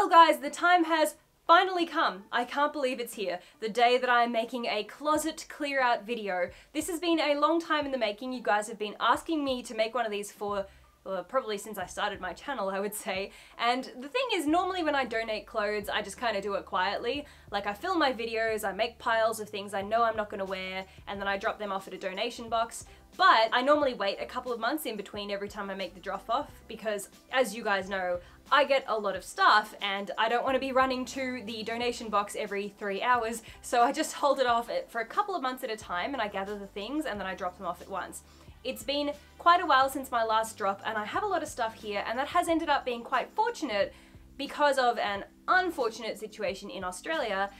Well guys, the time has finally come. I can't believe it's here. The day that I am making a closet clear out video. This has been a long time in the making. You guys have been asking me to make one of these for well, probably since I started my channel, I would say. And the thing is, normally when I donate clothes, I just kind of do it quietly. Like, I film my videos, I make piles of things I know I'm not going to wear, and then I drop them off at a donation box. But I normally wait a couple of months in between every time I make the drop off because, as you guys know, I get a lot of stuff and I don't want to be running to the donation box every three hours, so I just hold it off for a couple of months at a time and I gather the things and then I drop them off at once. It's been quite a while since my last drop and I have a lot of stuff here and that has ended up being quite fortunate because of an unfortunate situation in Australia.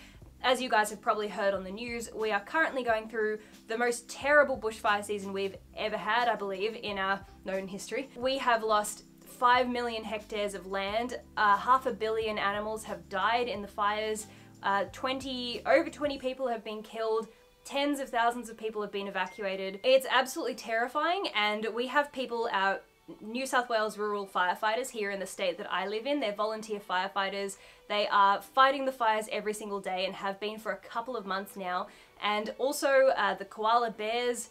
As you guys have probably heard on the news, we are currently going through the most terrible bushfire season we've ever had, I believe, in our known history. We have lost 5 million hectares of land, uh, half a billion animals have died in the fires, uh, 20, over 20 people have been killed, tens of thousands of people have been evacuated. It's absolutely terrifying and we have people out New South Wales rural firefighters here in the state that I live in. They're volunteer firefighters. They are fighting the fires every single day and have been for a couple of months now. And also uh, the koala bears.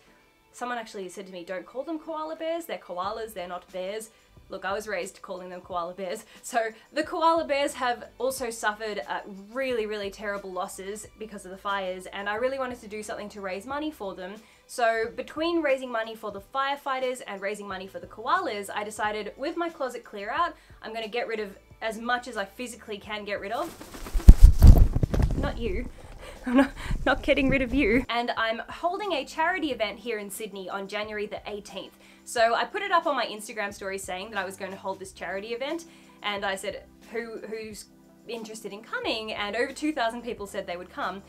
Someone actually said to me, don't call them koala bears. They're koalas, they're not bears. Look, I was raised calling them koala bears. So the koala bears have also suffered uh, really, really terrible losses because of the fires, and I really wanted to do something to raise money for them. So between raising money for the firefighters and raising money for the koalas, I decided with my closet clear out, I'm gonna get rid of as much as I physically can get rid of. Not you. I'm not, not getting rid of you. And I'm holding a charity event here in Sydney on January the 18th. So I put it up on my Instagram story saying that I was going to hold this charity event and I said, who who's interested in coming? And over 2,000 people said they would come.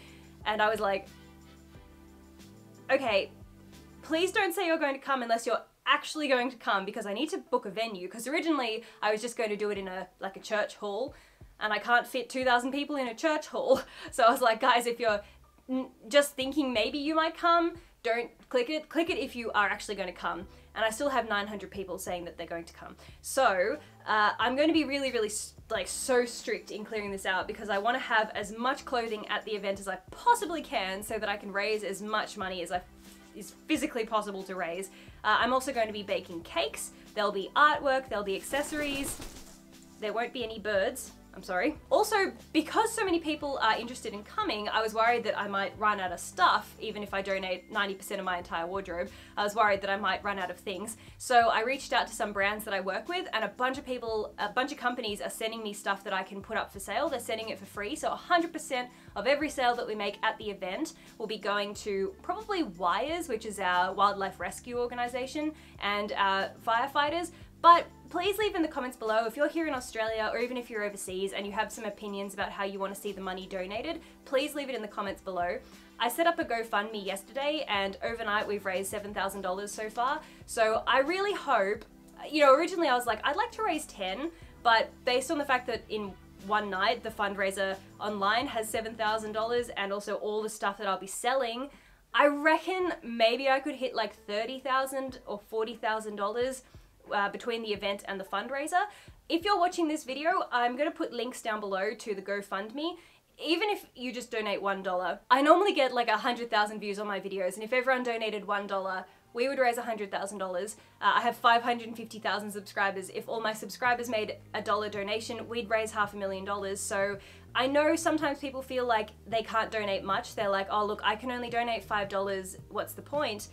And I was like, okay, please don't say you're going to come unless you're actually going to come because I need to book a venue because originally I was just going to do it in a like a church hall and I can't fit 2,000 people in a church hall. So I was like, guys, if you're just thinking maybe you might come, don't click it. Click it if you are actually going to come. And I still have 900 people saying that they're going to come. So uh, I'm going to be really, really like so strict in clearing this out because I want to have as much clothing at the event as I possibly can so that I can raise as much money as I is physically possible to raise. Uh, I'm also going to be baking cakes. There'll be artwork. There'll be accessories. There won't be any birds I'm sorry. Also, because so many people are interested in coming, I was worried that I might run out of stuff, even if I donate 90% of my entire wardrobe. I was worried that I might run out of things. So I reached out to some brands that I work with, and a bunch of people, a bunch of companies are sending me stuff that I can put up for sale. They're sending it for free, so 100% of every sale that we make at the event will be going to probably WIRES, which is our wildlife rescue organization, and our firefighters, but please leave in the comments below if you're here in Australia or even if you're overseas and you have some opinions about how you want to see the money donated, please leave it in the comments below. I set up a GoFundMe yesterday and overnight we've raised $7,000 so far. So I really hope, you know, originally I was like, I'd like to raise 10, but based on the fact that in one night the fundraiser online has $7,000 and also all the stuff that I'll be selling, I reckon maybe I could hit like 30,000 or $40,000 uh, between the event and the fundraiser. If you're watching this video, I'm going to put links down below to the GoFundMe even if you just donate $1, I normally get like 100,000 views on my videos, and if everyone donated $1, we would raise $100,000. Uh, I have 550,000 subscribers. If all my subscribers made a dollar donation, we'd raise half a million dollars. So I know sometimes people feel like they can't donate much. They're like, oh, look, I can only donate $5. What's the point?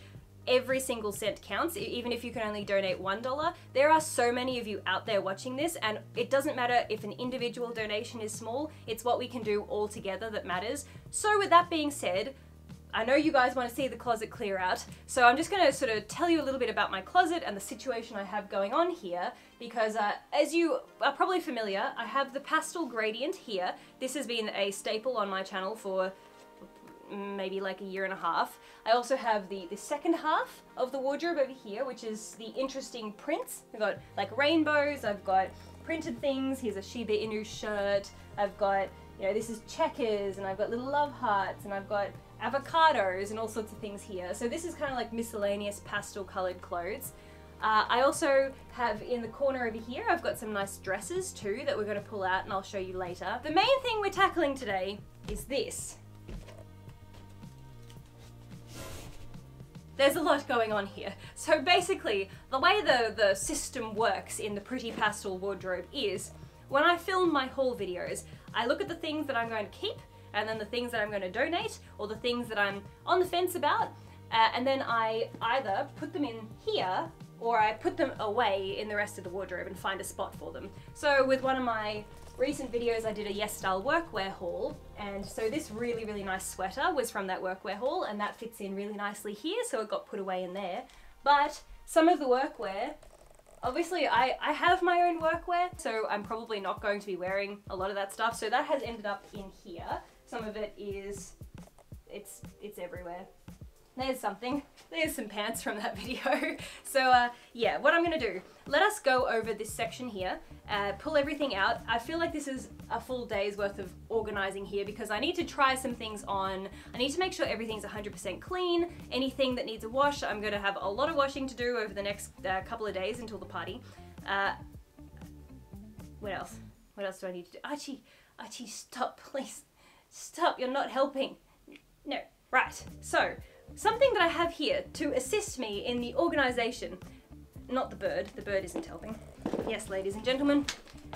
Every single cent counts, even if you can only donate $1. There are so many of you out there watching this, and it doesn't matter if an individual donation is small, it's what we can do all together that matters. So with that being said, I know you guys want to see the closet clear out, so I'm just going to sort of tell you a little bit about my closet and the situation I have going on here, because uh, as you are probably familiar, I have the pastel gradient here. This has been a staple on my channel for maybe like a year and a half. I also have the, the second half of the wardrobe over here, which is the interesting prints. I've got like rainbows, I've got printed things, here's a Shiba Inu shirt, I've got, you know, this is checkers, and I've got little love hearts, and I've got avocados and all sorts of things here. So this is kind of like miscellaneous pastel colored clothes. Uh, I also have in the corner over here, I've got some nice dresses too that we're going to pull out and I'll show you later. The main thing we're tackling today is this. There's a lot going on here. So basically, the way the, the system works in the Pretty Pastel wardrobe is, when I film my haul videos, I look at the things that I'm going to keep, and then the things that I'm going to donate, or the things that I'm on the fence about, uh, and then I either put them in here, or I put them away in the rest of the wardrobe and find a spot for them. So with one of my recent videos I did a Yes Style workwear haul and so this really really nice sweater was from that workwear haul and that fits in really nicely here so it got put away in there. But some of the workwear obviously I, I have my own workwear so I'm probably not going to be wearing a lot of that stuff so that has ended up in here. Some of it is it's it's everywhere there's something. There's some pants from that video. so uh, yeah, what I'm gonna do, let us go over this section here, uh, pull everything out. I feel like this is a full day's worth of organizing here because I need to try some things on. I need to make sure everything's 100% clean. Anything that needs a wash, I'm gonna have a lot of washing to do over the next uh, couple of days until the party. Uh, what else? What else do I need to do? Archie, Archie, stop, please. Stop, you're not helping. No, right, so Something that I have here to assist me in the organisation. Not the bird, the bird isn't helping. Yes, ladies and gentlemen,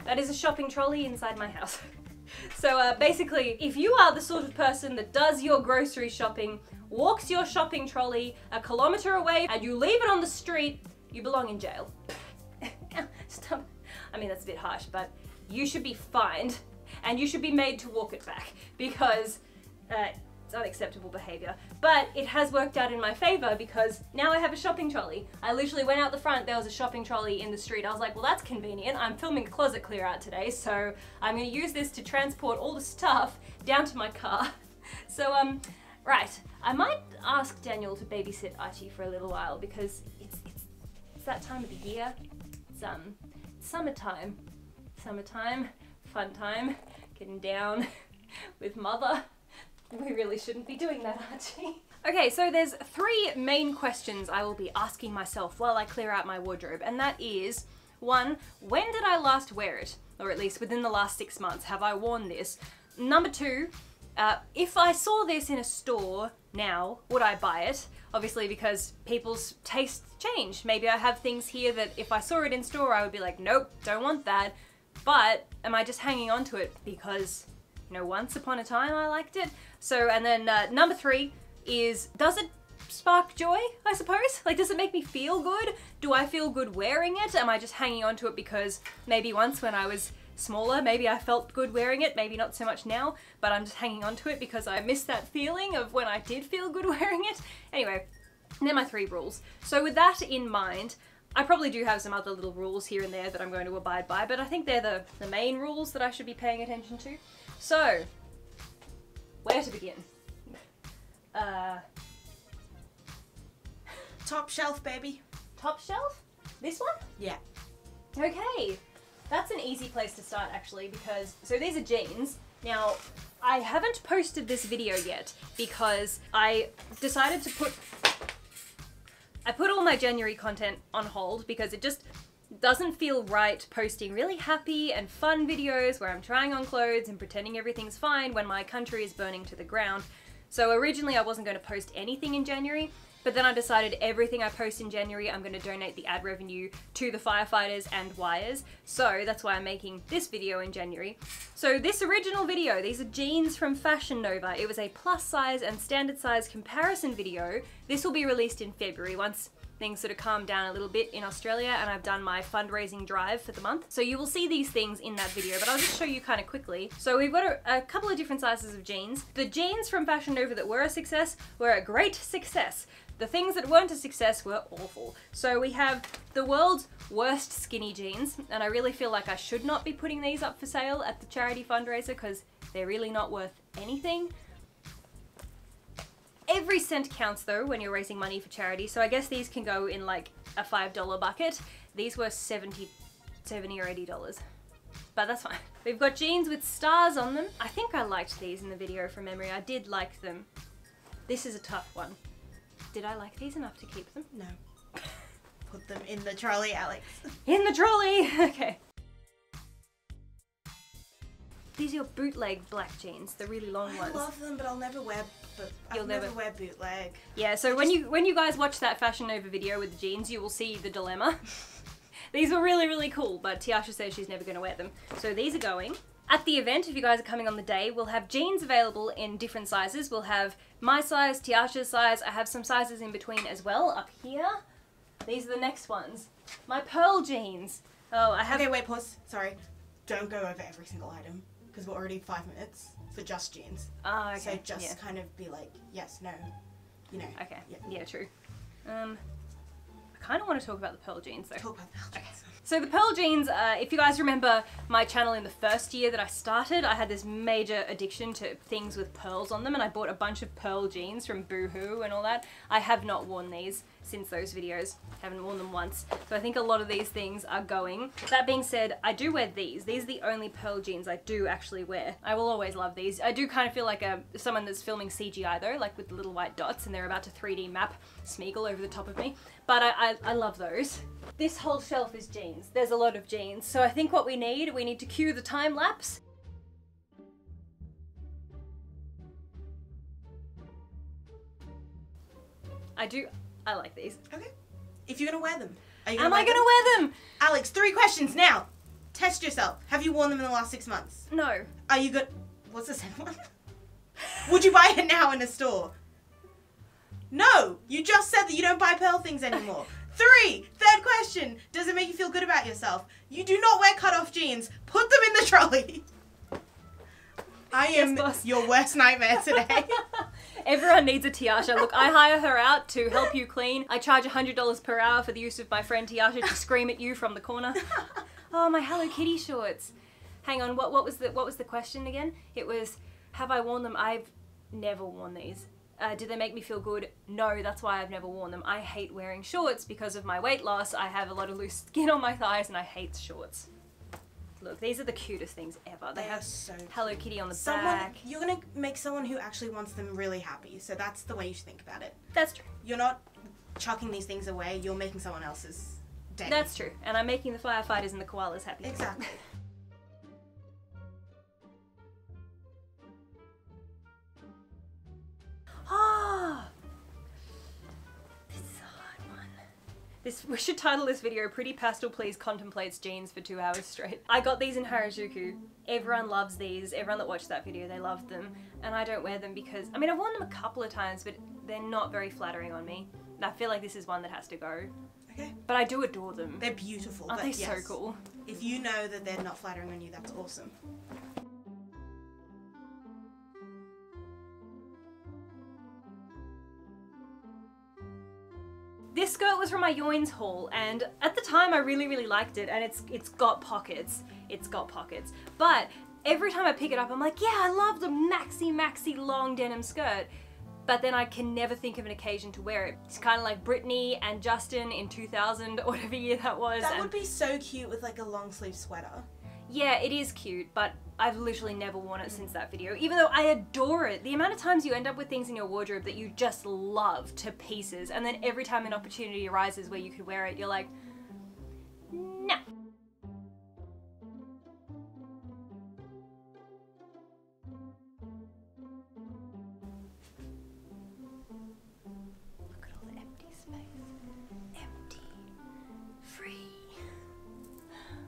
that is a shopping trolley inside my house. so uh, basically, if you are the sort of person that does your grocery shopping, walks your shopping trolley a kilometre away, and you leave it on the street, you belong in jail. Stop. I mean, that's a bit harsh, but you should be fined and you should be made to walk it back because uh, it's unacceptable behavior. But it has worked out in my favor because now I have a shopping trolley. I literally went out the front, there was a shopping trolley in the street. I was like, well, that's convenient. I'm filming a closet clear out today, so I'm gonna use this to transport all the stuff down to my car. so, um, right. I might ask Daniel to babysit Archie for a little while because it's, it's, it's that time of the year. It's, um, summertime. Summertime, fun time, getting down with mother. We really shouldn't be doing that, Archie. Okay, so there's three main questions I will be asking myself while I clear out my wardrobe, and that is, one, when did I last wear it? Or at least within the last six months, have I worn this? Number two, uh, if I saw this in a store now, would I buy it? Obviously because people's tastes change. Maybe I have things here that if I saw it in store I would be like, nope, don't want that. But am I just hanging on to it because you know, once upon a time I liked it. So, and then uh, number three is, does it spark joy, I suppose? Like, does it make me feel good? Do I feel good wearing it? Am I just hanging on to it because maybe once when I was smaller, maybe I felt good wearing it, maybe not so much now, but I'm just hanging on to it because I miss that feeling of when I did feel good wearing it. Anyway, they're my three rules. So with that in mind, I probably do have some other little rules here and there that I'm going to abide by, but I think they're the, the main rules that I should be paying attention to. So, where to begin? Uh, Top shelf, baby. top shelf? This one? Yeah. Okay, that's an easy place to start actually because, so these are jeans. Now, I haven't posted this video yet because I decided to put, I put all my January content on hold because it just doesn't feel right posting really happy and fun videos where I'm trying on clothes and pretending everything's fine when my country is burning to the ground. So originally I wasn't going to post anything in January, but then I decided everything I post in January I'm going to donate the ad revenue to the firefighters and WIRES. So that's why I'm making this video in January. So this original video, these are jeans from Fashion Nova. It was a plus size and standard size comparison video. This will be released in February once things sort of calmed down a little bit in Australia and I've done my fundraising drive for the month. So you will see these things in that video, but I'll just show you kind of quickly. So we've got a, a couple of different sizes of jeans. The jeans from Fashion Nova that were a success were a great success. The things that weren't a success were awful. So we have the world's worst skinny jeans, and I really feel like I should not be putting these up for sale at the charity fundraiser because they're really not worth anything. Every cent counts though when you're raising money for charity, so I guess these can go in like a $5 bucket. These were 70, 70 or $80. But that's fine. We've got jeans with stars on them. I think I liked these in the video from memory. I did like them. This is a tough one. Did I like these enough to keep them? No. Put them in the trolley, Alex. In the trolley! Okay. These are your bootleg black jeans, the really long I ones. I love them, but I'll never wear. But I'll You'll never, never- wear bootleg. Yeah, so when you when you guys watch that Fashion Nova video with the jeans, you will see the dilemma. these were really, really cool, but Tiasha says she's never going to wear them. So these are going. At the event, if you guys are coming on the day, we'll have jeans available in different sizes. We'll have my size, Tiasha's size. I have some sizes in between as well up here. These are the next ones. My pearl jeans. Oh, I have Okay, wait, pause. Sorry. Don't go over every single item because we're already five minutes for just jeans. Ah, okay. So just yeah. kind of be like, yes, no, you know. Okay. Yeah. Yeah, true. Um, I kind of want to talk about the pearl jeans though. Talk about the jeans. So the pearl jeans, uh, if you guys remember my channel in the first year that I started, I had this major addiction to things with pearls on them and I bought a bunch of pearl jeans from Boohoo and all that. I have not worn these since those videos. Haven't worn them once. So I think a lot of these things are going. That being said, I do wear these. These are the only pearl jeans I do actually wear. I will always love these. I do kind of feel like a someone that's filming CGI though, like with the little white dots and they're about to 3D map Smeagol over the top of me. But I, I, I love those. This whole shelf is jeans. There's a lot of jeans. So I think what we need, we need to cue the time lapse. I do, I like these. Okay. If you're gonna wear them, are you gonna Am I gonna them? wear them? Alex, three questions now. Test yourself. Have you worn them in the last six months? No. Are you good? What's the second one? Would you buy it now in a store? No. You just said that you don't buy pearl things anymore. Three. Third question. Does it make you feel good about yourself? You do not wear cut off jeans. Put them in the trolley. I am boss. your worst nightmare today. Everyone needs a Tiasha. Look, I hire her out to help you clean. I charge $100 per hour for the use of my friend Tiasha to scream at you from the corner. Oh, my Hello Kitty shorts. Hang on, what, what was the what was the question again? It was, have I worn them? I've never worn these. Uh, did they make me feel good? No, that's why I've never worn them. I hate wearing shorts because of my weight loss. I have a lot of loose skin on my thighs and I hate shorts. Look, these are the cutest things ever. They They are have so Hello Kitty on the Someone, back. you're gonna make someone who actually wants them really happy. So that's the way you should think about it. That's true. You're not chucking these things away. You're making someone else's day. That's true. And I'm making the firefighters and the koalas happy. exactly. This we should title this video "Pretty Pastel Please Contemplates Jeans for two hours straight." I got these in Harajuku. Everyone loves these. Everyone that watched that video, they loved them, and I don't wear them because I mean I've worn them a couple of times, but they're not very flattering on me. And I feel like this is one that has to go. Okay. But I do adore them. They're beautiful. Aren't but they so cool? If you know that they're not flattering on you, that's awesome. This skirt was from my Yoins haul, and at the time I really, really liked it, and it's it's got pockets. It's got pockets. But every time I pick it up, I'm like, yeah, I love the maxi, maxi long denim skirt. But then I can never think of an occasion to wear it. It's kind of like Britney and Justin in 2000, or whatever year that was. That would be so cute with like a long sleeve sweater. Yeah, it is cute, but I've literally never worn it since that video. Even though I adore it, the amount of times you end up with things in your wardrobe that you just love to pieces, and then every time an opportunity arises where you could wear it, you're like, nah.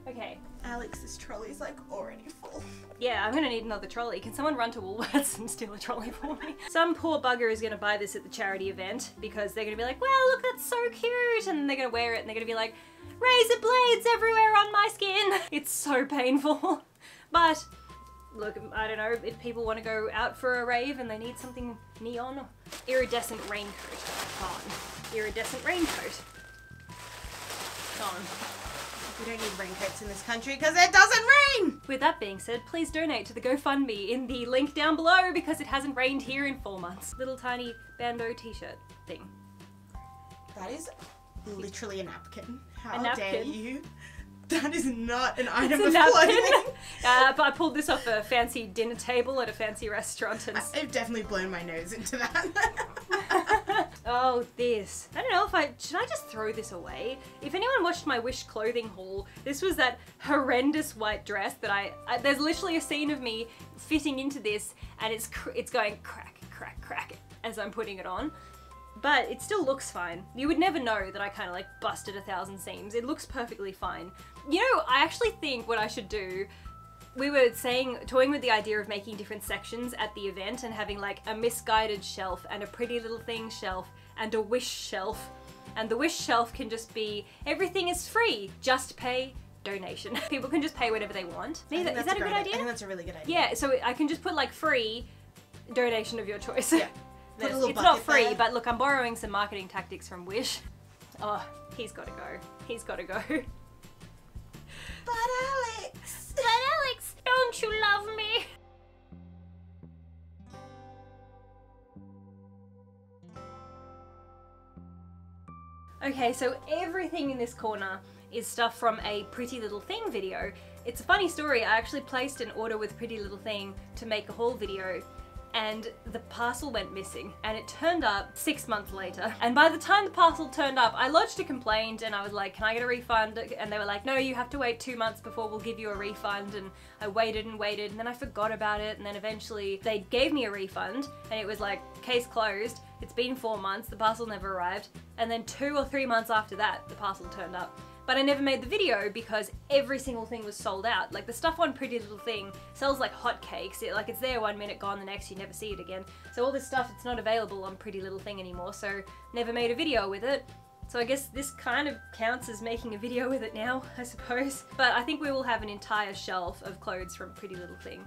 Okay. Alex's trolley's like already full. Yeah, I'm gonna need another trolley. Can someone run to Woolworths and steal a trolley for me? Some poor bugger is gonna buy this at the charity event because they're gonna be like, wow, look, that's so cute. And they're gonna wear it and they're gonna be like, razor blades everywhere on my skin. It's so painful. But, look, I don't know, if people wanna go out for a rave and they need something neon, iridescent raincoat. On. Iridescent raincoat. On. We don't need raincoats in this country because it doesn't rain! With that being said, please donate to the GoFundMe in the link down below because it hasn't rained here in four months. Little tiny bando t-shirt thing. That is literally a napkin. How A dare you? That is not an item It's a of clothing. Uh, but I pulled this off a fancy dinner table at a fancy restaurant and I've definitely blown my nose into that. oh, this. I don't know if I should I just throw this away. If anyone watched my Wish clothing haul, this was that horrendous white dress that I, I there's literally a scene of me fitting into this and it's it's going crack crack crack as I'm putting it on. But it still looks fine. You would never know that I kind of like busted a thousand seams. It looks perfectly fine. You know, I actually think what I should do we were saying, toying with the idea of making different sections at the event and having like a misguided shelf and a pretty little thing shelf and a wish shelf. And the wish shelf can just be everything is free, just pay donation. People can just pay whatever they want. I Is that a great good I idea? think that's a really good idea. Yeah, so I can just put like free donation of your choice. Yeah. Put a There's- little it's not free, there. but look, I'm borrowing some marketing tactics from Wish. Oh, he's got to go. He's got to go. But Alex. But Alex, don't you love me? Okay, so everything in this corner is stuff from a Pretty Little Thing video. It's a funny story. I actually placed an order with Pretty Little Thing to make a haul video and the parcel went missing and it turned up six months later. And by the time the parcel turned up, I lodged a complaint and I was like, can I get a refund? And they were like, no, you have to wait two months before we'll give you a refund. And I waited and waited and then I forgot about it. And then eventually they gave me a refund and it was like, case closed. It's been four months, the parcel never arrived. And then two or three months after that, the parcel turned up. But I never made the video because every single thing was sold out. Like the stuff on Pretty Little Thing sells like hotcakes. It, like it's there one minute, gone the next, you never see it again. So all this stuff, it's not available on Pretty Little Thing anymore. So never made a video with it. So I guess this kind of counts as making a video with it now, I suppose. But I think we will have an entire shelf of clothes from Pretty Little Thing.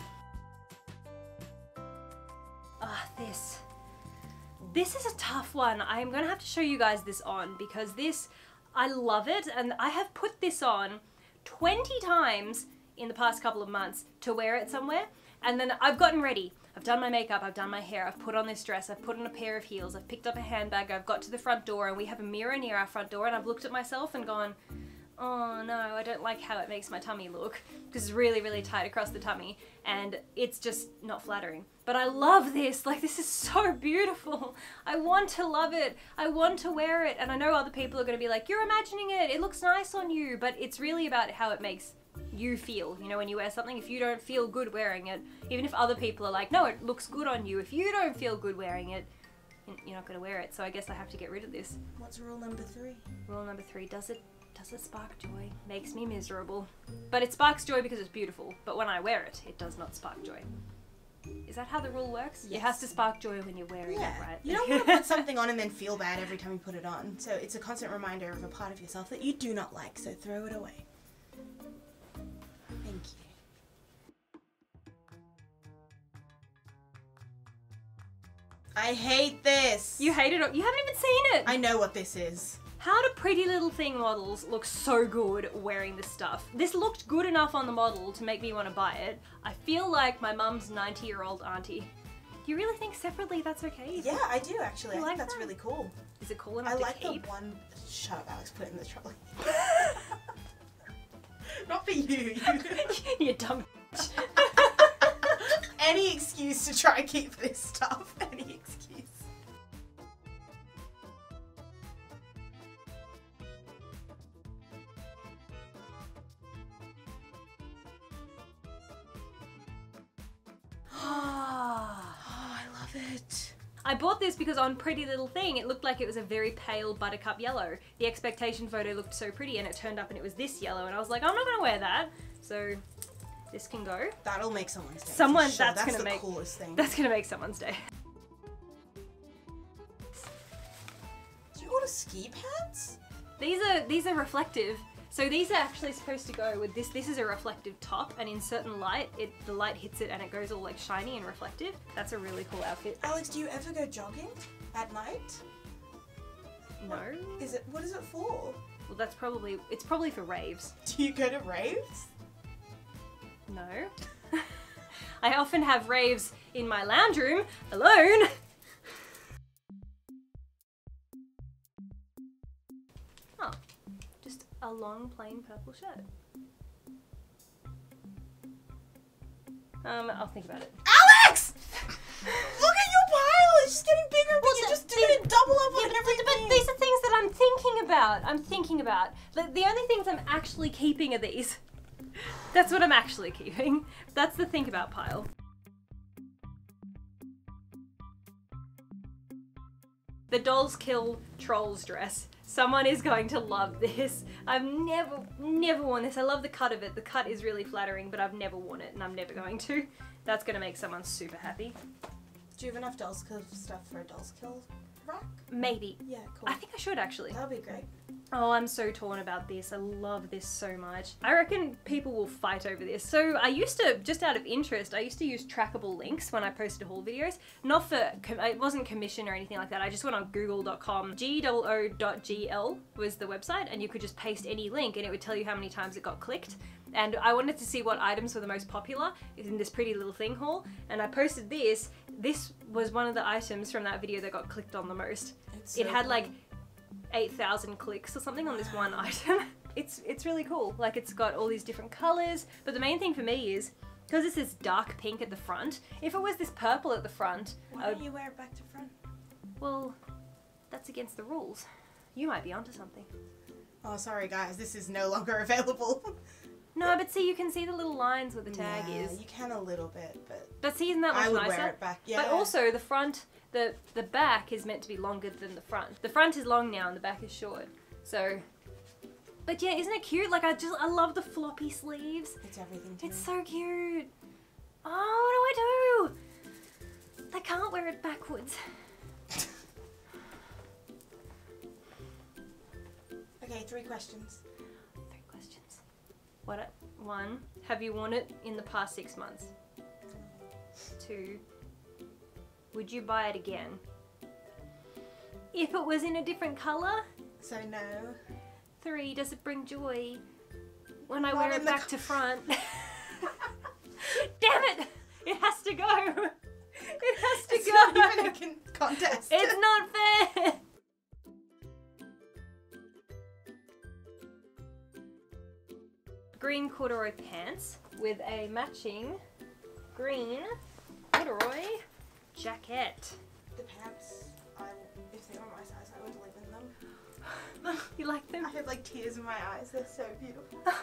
Ah, this. This is a tough one. I am going to have to show you guys this on because this, I love it and I have put this on 20 times in the past couple of months to wear it somewhere and then I've gotten ready. I've done my makeup, I've done my hair, I've put on this dress, I've put on a pair of heels, I've picked up a handbag, I've got to the front door and we have a mirror near our front door and I've looked at myself and gone, oh no, I don't like how it makes my tummy look because it's really, really tight across the tummy and it's just not flattering. But I love this, like this is so beautiful. I want to love it. I want to wear it. And I know other people are going to be like, you're imagining it, it looks nice on you, but it's really about how it makes you feel. You know, when you wear something, if you don't feel good wearing it, even if other people are like, no, it looks good on you, if you don't feel good wearing it, you're not going to wear it. So I guess I have to get rid of this. What's rule number three? Rule number three, does it does it spark joy? Makes me miserable. But it sparks joy because it's beautiful. But when I wear it, it does not spark joy. Is that how the rule works? It has to spark joy when you're wearing Yeah. it, right? You don't want to put something on and then feel bad every time you put it on. So it's a constant reminder of a part of yourself that you do not like, so throw it away. Thank you. I hate this. you hate it. You haven't even seen it. I know what this is. How do Pretty Little Thing models look so good wearing this stuff? This looked good enough on the model to make me want to buy it. I feel like my mum's 90 year old auntie. Do you really think separately that's okay? Yeah, I do actually. You I like think that's that? really cool. Is it cool enough I like keep? the one. Shut up, Alex. Put it in the trolley. Not for you. you. you dumb. Any excuse to try and keep this stuff. Any excuse. Bought this because on Pretty Little Thing, it looked like it was a very pale buttercup yellow. The expectation photo looked so pretty, and it turned up and it was this yellow, and I was like, I'm not gonna wear that. So this can go. That'll make someone's day. Someone- sure. that's gonna the make- coolest thing. That's gonna make someone's day. Do you order ski pants? These are these are reflective. So these are actually supposed to go with this. This is a reflective top, and in certain light, it the light hits it and it goes all like shiny and reflective. That's a really cool outfit. Alex, do you ever go jogging at night? No, Is it? What is it for? well that's probably it's probably for raves. Do you go to raves? No. I often have raves in my lounge room alone. A long plain purple shirt. Um, I'll think about it. Alex! Look at your pile! It's just getting bigger, but Well, you're the- just doing it double up Yeah, on but, everything. but these are things that I'm thinking about. I'm thinking about. The, the only things I'm actually keeping are these. That's what I'm actually keeping. That's the think about pile. The Dolls Kill Trolls dress. Someone is going to love this. I've never, never worn this. I love the cut of it. The cut is really flattering, but I've never worn it and I'm never going to. That's to make someone super happy. Do you have enough Dolls Kill stuff for a Dolls Kill rack? Maybe. Yeah, cool. I think I should actually. That'd be great. Oh, I'm so torn about this. I love this so much. I reckon people will fight over this. So I used to, just out of interest, I used to use trackable links when I posted haul videos. Not for, it wasn't commission or anything like that. I just went on google.com. G-O-O.gl was the website and you could just paste any link and it would tell you how many times it got clicked. And I wanted to see what items were the most popular in this pretty little thing haul. And I posted this. This was one of the items from that video that got clicked on the most. It's It had cool. like 8,000 clicks or something on this one item. It's it's really cool. Like it's got all these different colors, but the main thing for me is because it's this is dark pink at the front. If it was this purple at the front, Why don't you wear it back to front? well, that's against the rules. You might be onto something. Oh, sorry guys, this is no longer available. No, but see, you can see the little lines where the tag Yeah, is. You can a little bit, but But see, isn't that much I would nicer? wear it back. Yeah. But also the front, the the back is meant to be longer than the front. The front is long now and the back is short. So, but yeah, isn't it cute? Like I just I love the floppy sleeves. it's everything to It's me. so cute. Oh, what do I do? I can't wear it backwards. Okay, three questions. What? One, have you worn it in the past six months? Two, would you buy it again? If it was in a different color? So no. Three, does it bring joy when I Not wear it back to front? Damn it! It has to go! It has to It's go! not even a contest. It's not fair! Green corduroy pants with a matching green corduroy jacket. the pants. I, if they were my size, I would live in them. You like them? I have like tears in my eyes. They're so beautiful.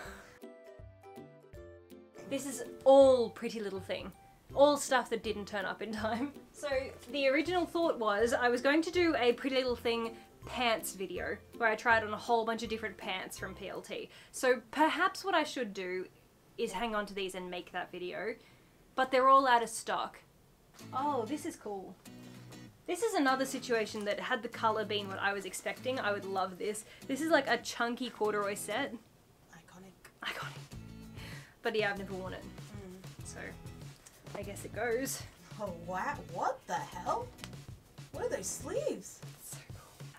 This is all Pretty Little Thing. All stuff that didn't turn up in time. So the original thought was I was going to do a Pretty Little Thing pants video where I tried on a whole bunch of different pants from PLT. So perhaps what I should do is hang on to these and make that video. But they're all out of stock. Oh, this is cool. This is another situation that had the color been what I was expecting, I would love this. This is like a chunky corduroy set. Iconic. Iconic. But yeah, I've never worn it. Mm. So I guess it goes. Oh wow! What the hell? What are those sleeves?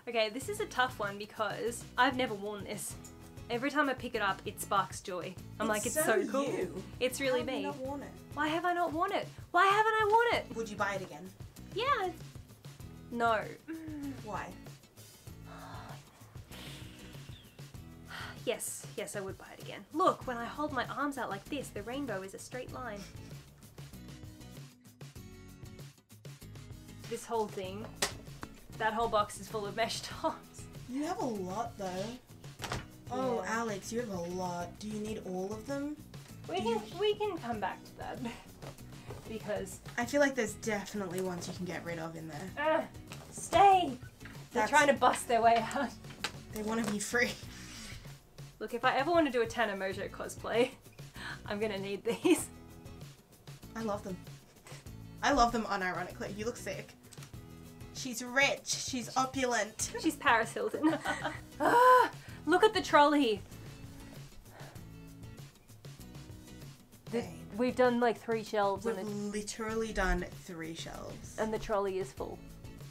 So. Okay, this is a tough one because I've never worn this. Every time I pick it up, it sparks joy. I'm like, it's so, cool. you. It's really How have me. not worn it? Why have I not worn it? Why haven't I worn it? Would you buy it again? Yeah. No. Why? Yes, yes, I would buy it again. Look, when I hold my arms out like this, the rainbow is a straight line. This whole thing, that whole box is full of mesh tops. You have a lot though. Oh, Yeah. Alex, you have a lot. Do you need all of them? We can we can come back to that because I feel like there's definitely ones you can get rid of in there. uh, stay. They're trying to bust their way out. They want to be free. Look, if I ever want to do a Tana Mongeau cosplay, I'm gonna need these. I love them. I love them unironically. You look sick. She's rich. She's opulent. She's Paris Hilton. ah, look at the trolley. The- we've done like three shelves We've and the, literally done three shelves. and the trolley is full.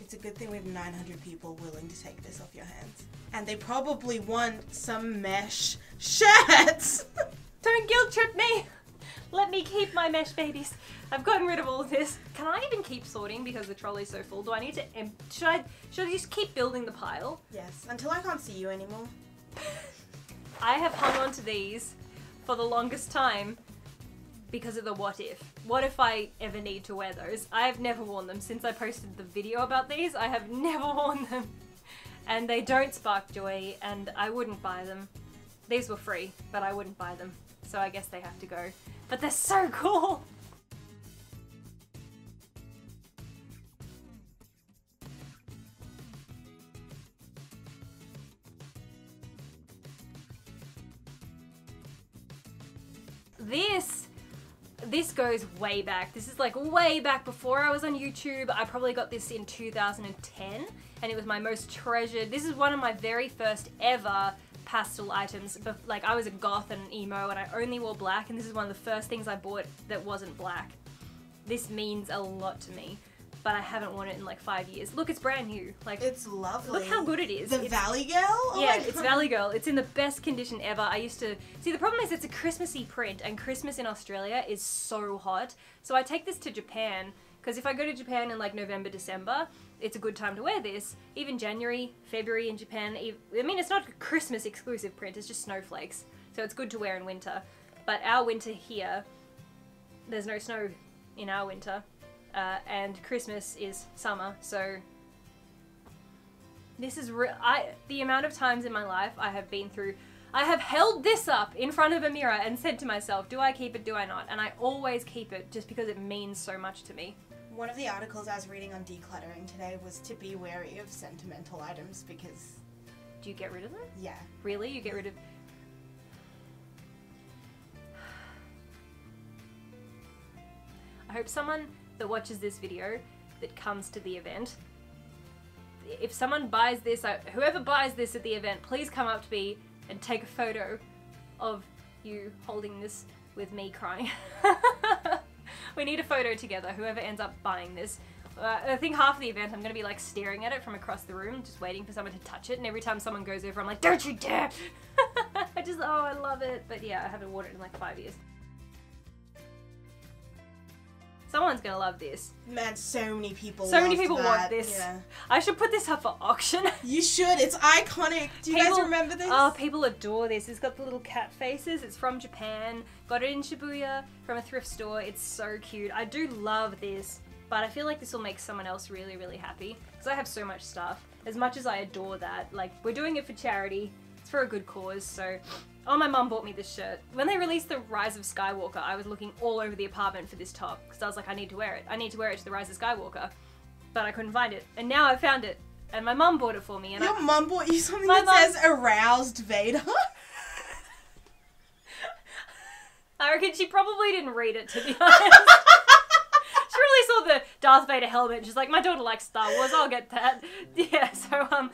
It's a good thing we have 900 people willing to take this off your hands. And they probably want some mesh shirts. Don't guilt trip me! Let me keep my mesh babies. I've gotten rid of all of this. Can I even keep sorting because the trolley's so full? Do I need to should I should I just keep building the pile? yes, until I can't see you anymore. I have hung on to these for the longest time because of the what if. What if I ever need to wear those? I have never worn them since I posted the video about these. I have never worn them. And they don't spark joy, and I wouldn't buy them. These were free, but I wouldn't buy them. So I guess they have to go. But they're so cool! This this goes way back. This is like way back before I was on YouTube. I probably got this in 2010 and it was my most treasured. This is one of my very first ever pastel items. But like I was a goth and an emo and I only wore black and this is one of the first things I bought that wasn't black. This means a lot to me. But I haven't worn it in like five years. Look, it's brand new. Like It's lovely. look how good it is. The It's- Valley Girl? Oh yeah, it's Valley Girl. It's in the best condition ever. I used to see the problem is it's a Christmassy print, and Christmas in Australia is so hot. So I take this to Japan because if I go to Japan in like November, December, it's a good time to wear this. Even January, February in Japan. I mean, it's not a Christmas exclusive print. It's just snowflakes, so it's good to wear in winter. But our winter here, there's no snow in our winter, uh, and Christmas is summer, so this is re- I the amount of times in my life I have been through I have held this up in front of a mirror and said to myself, do I keep it, do I not? And I always keep it just because it means so much to me. One of the articles I was reading on decluttering today was to be wary of sentimental items because, Do you get rid of them? yeah. Really? You get rid of I hope someone that watches this video that comes to the event if someone buys this, I, whoever buys this at the event, please come up to me and take a photo of you holding this with me crying. we need a photo together, whoever ends up buying this. Uh, I think half of the event I'm to be like staring at it from across the room, just waiting for someone to touch it. And every time someone goes over, I'm like, don't you dare! I just, oh, I love it. But yeah, I haven't worn it in like five years. Someone's going to love this. Man, so many people So many people that. want this. Yeah. I should put this up for auction. You should. It's iconic. Do you guys remember this? Oh, people adore this. It's got the little cat faces. It's from Japan. Got it in Shibuya from a thrift store. It's so cute. I do love this, but I feel like this will make someone else really, really happy because I have so much stuff. As much as I adore that, like we're doing it for charity. It's for a good cause. So, oh, my mum bought me this shirt when they released the Rise of Skywalker. I was looking all over the apartment for this top because I was like, I need to wear it. I need to wear it to the Rise of Skywalker, but I couldn't find it, and now I found it. And my mum bought it for me, and I, Your mum bought you something that mum- says aroused Vader. I reckon she probably didn't read it to be honest. she really saw the Darth Vader helmet. and She's like, my daughter likes Star Wars. I'll get that. Yeah. So um,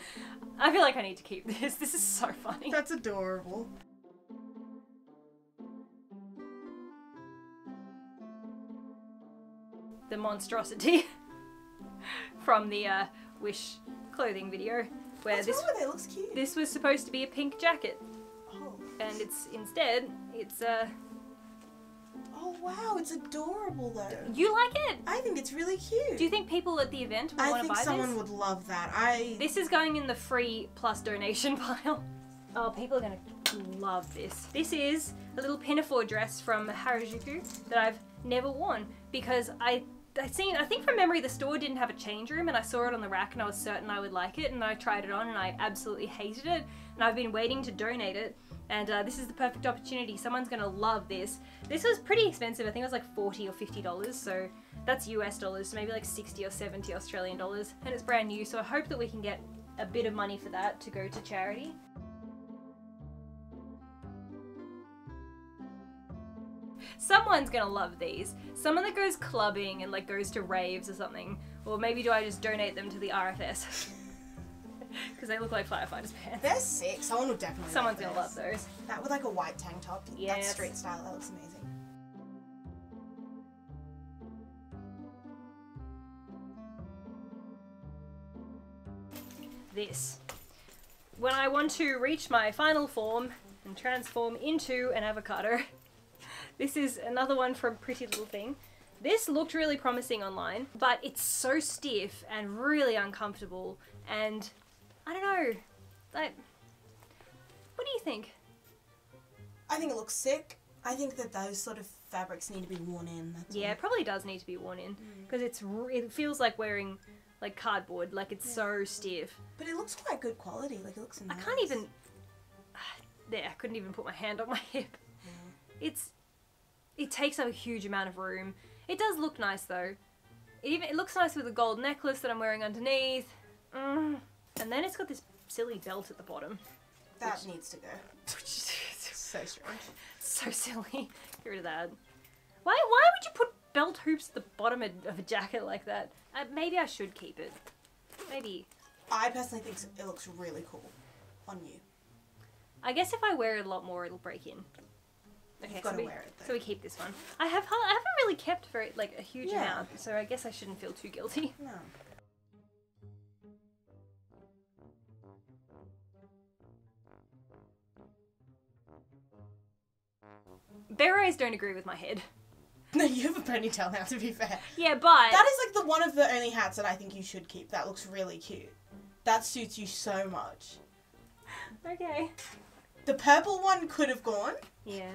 I feel like I need to keep this. This is so funny. That's adorable. The monstrosity from the uh, Wish clothing video, where What's this wrong with it? It looks cute. this was supposed to be a pink jacket, Oh. and it's instead it's uh. oh wow, it's adorable though. You like it? I think it's really cute. Do you think people at the event I want to think buy someone would love that. I This is going in the free plus donation pile. Oh, people are gonna love this. This is a little pinafore dress from Harajuku that I've never worn because I I seen I think from memory the store didn't have a change room and I saw it on the rack and I was certain I would like it and I tried it on and I absolutely hated it and I've been waiting to donate it and uh, this is the perfect opportunity. Someone's gonna love this. This was pretty expensive. I think it was like forty or fifty dollars. So that's US dollars, so maybe like sixty or seventy Australian dollars, and it's brand new. So I hope that we can get a bit of money for that to go to charity. Someone's gonna love these. Someone that goes clubbing and like goes to raves or something. Or maybe do I just donate them to the RFS? Because they look like firefighters' pants. they're sick. Someone would definitely. Someone's love gonna love those. That with like a white tank top. That's Yes. street style. That looks amazing. This. When I want to reach my final form and transform into an avocado, this is another one from Pretty Little Thing. This looked really promising online, but it's so stiff and really uncomfortable, and I don't know. Like, what do you think? I think it looks sick. I think that those sort of fabrics need to be worn in. That's Yeah, all. it probably does need to be worn in Mm. because it's it feels like wearing like cardboard, like it's Yeah. so stiff. But it looks quite good quality. Like it looks Nice. I can't even. There, I couldn't even put my hand on my hip. It's. It takes up a huge amount of room. It does look nice though. It even it looks nice with the gold necklace that I'm wearing underneath. Mm. And then it's got this silly belt at the bottom. That Which- needs to go. Which is So strange. so silly. Get rid of that. Why? Why would you put belt hoops at the bottom of of a jacket like that? Uh, maybe I should keep it. Maybe. I personally think it looks really cool on you. I guess if I wear it a lot more, it'll break in. Okay, You've so we, wear it, though. so we keep this one. I have I haven't really kept very like a huge Yeah. amount, so I guess I shouldn't feel too guilty. No. Berets don't agree with my head. No, you have a ponytail now. To be fair, Yeah, but that is like the one of the only hats that I think you should keep. That looks really cute. That suits you so much. okay. The purple one could have gone. Yeah.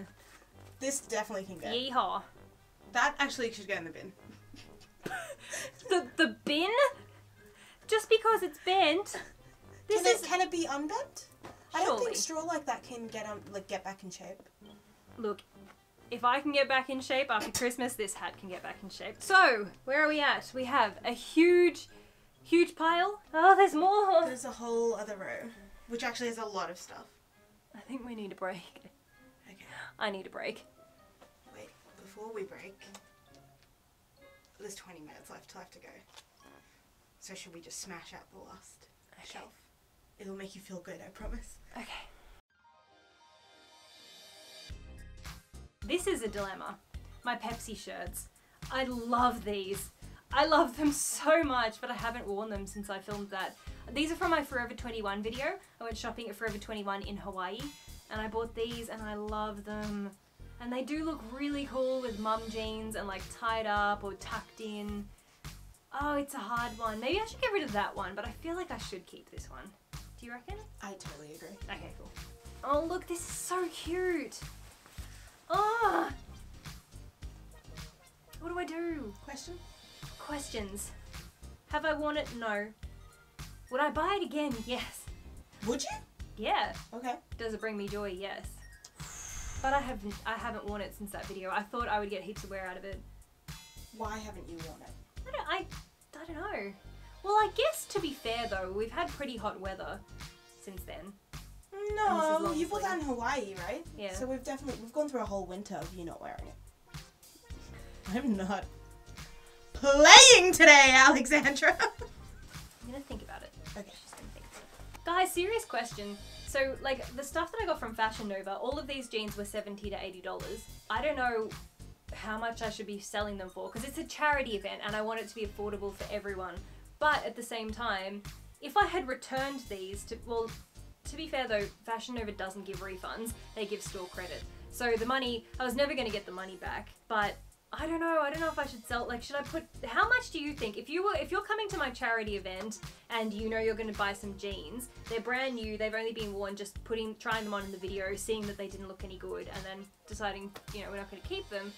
This definitely can go. Yeehaw. That actually should go in the bin. The the bin. Just because it's bent. This Can is it, can it be unbent? Surely. I don't think straw like that can get um like get back in shape. Look, if I can get back in shape after Christmas, this hat can get back in shape. So, where are we at? We have a huge, huge pile. Oh, there's more. There's a whole other row, which actually has a lot of stuff. I think we need a break. Okay. I need a break. Wait, before we break, there's 20 minutes left have to go. So should we just smash out the last shelf? It'll make you feel good, I promise. Okay. This is a dilemma. My Pepsi shirts. I love these. I love them so much, but I haven't worn them since I filmed that. These are from my Forever 21 video. I went shopping at Forever 21 in Hawaii and I bought these and I love them. And they do look really cool with mum jeans and like tied up or tucked in. Oh, it's a hard one. Maybe I should get rid of that one, but I feel like I should keep this one. Do you reckon? I totally agree. Okay, cool. Oh, look, this is so cute. Oh. What do I do? Question? Questions. Have I worn it? No. Would I buy it again? Yes. Would you? Yeah. Okay. Does it bring me joy? Yes. But I haven't. I haven't worn it since that video. I thought I would get heaps of wear out of it. Why haven't you worn it? I don't. I. I don't know. Well, I guess to be fair though, we've had pretty hot weather since then. No, you bought that in. Hawaii, right? Yeah. So we've definitely we've gone through a whole winter of you not wearing it. I'm not playing today, Alexandra. I'm gonna think about it. okay. Guys, serious question. So, like, the stuff that I got from Fashion Nova, all of these jeans were 70 to $80. I don't know how much I should be selling them for because it's a charity event and I want it to be affordable for everyone. But at the same time, if I had returned these to, well, to be fair though, Fashion Nova doesn't give refunds, they give store credit. So the money, I was never going to get the money back, but I don't know. I don't know if I should sell. Like, should I put? How much do you think? If you were, if you're coming to my charity event and you know you're going to buy some jeans, they're brand new. They've only been worn. Just putting, trying them on in the video, seeing that they didn't look any good, and then deciding, you know, we're not going to keep them,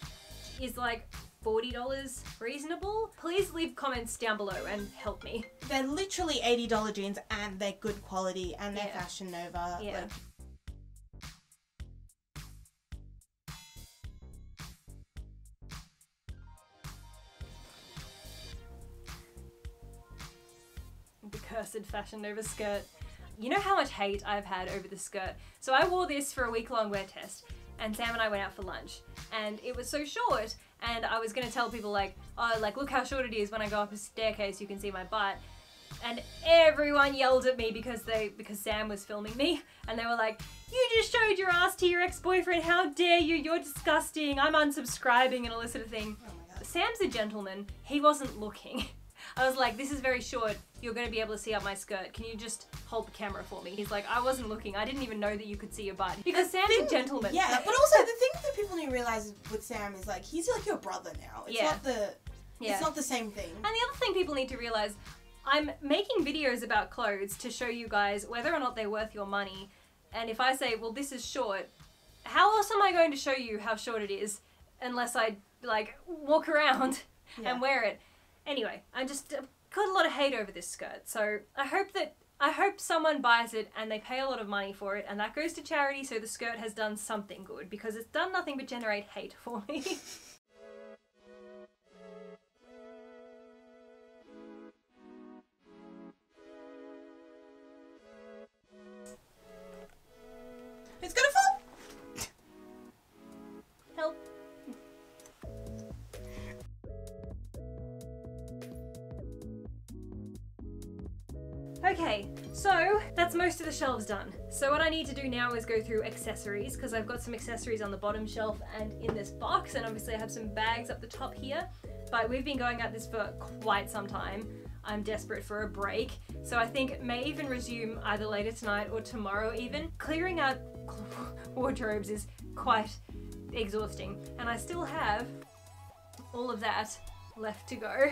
is like forty dollars reasonable? Please leave comments down below and help me. They're literally eighty dollar jeans and they're good quality and they're Yeah. Fashion Nova. Yeah. Like, cursed Fashion Nova skirt. You know how much hate I've had over the skirt. So I wore this for a week long wear test, and Sam and I went out for lunch, and it was so short, and I was gonna tell people like, oh, like look how short it is when I go up a staircase, you can see my butt. And everyone yelled at me because they because Sam was filming me, and they were like, "You just showed your ass to your ex-boyfriend. How dare you? You're disgusting. I'm unsubscribing and all this sort of thing." oh. Sam's a gentleman. He wasn't looking. I was like, this is very short. You're going to be able to see up my skirt. Can you just hold the camera for me? He's like, I wasn't looking. I didn't even know that you could see your butt. Because Sam's a gentleman. Yeah, but also the thing that people need to realize with Sam is like he's like your brother now. It's Yeah. not the Yeah. it's not the same thing. And the other thing people need to realize, I'm making videos about clothes to show you guys whether or not they're worth your money. And if I say, well, this is short, how else am I going to show you how short it is unless I like walk around Yeah. and wear it? Anyway, I just uh, got a lot of hate over this skirt, so I hope that I hope someone buys it and they pay a lot of money for it, and that goes to charity. So the skirt has done something good because it's done nothing but generate hate for me. shelves done. So what I need to do now is go through accessories because I've got some accessories on the bottom shelf and in this box and obviously I have some bags up the top here. But we've been going at this for quite some time. I'm desperate for a break. So I think may even resume either later tonight or tomorrow even. Clearing out wardrobes is quite exhausting and I still have all of that left to go.